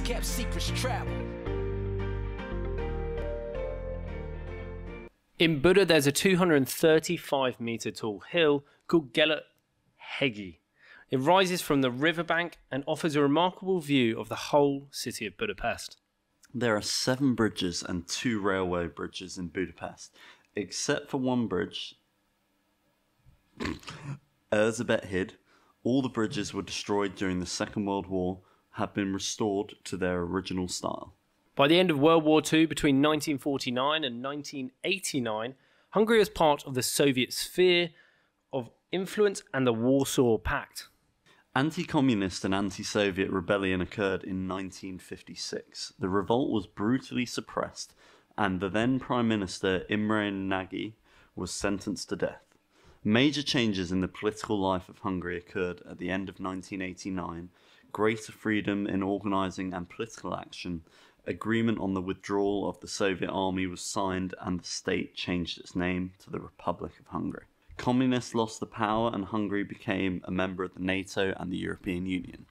kept secrets travel. In Buda, there's a 235 meter tall hill called Gellért Hegy. It rises from the riverbank and offers a remarkable view of the whole city of Budapest. There are seven bridges and two railway bridges in Budapest, except for one bridge, Erzsébet hid. All the bridges were destroyed during the Second World War, have been restored to their original style. By the end of World War II, between 1949 and 1989, Hungary was part of the Soviet sphere of influence and the Warsaw Pact. Anti communist and anti Soviet rebellion occurred in 1956. The revolt was brutally suppressed, and the then Prime Minister Imre Nagy was sentenced to death. Major changes in the political life of Hungary occurred at the end of 1989 greater freedom in organising and political action, agreement on the withdrawal of the Soviet army was signed, and the state changed its name to the Republic of Hungary. Communists lost the power, and Hungary became a member of the NATO and the European Union.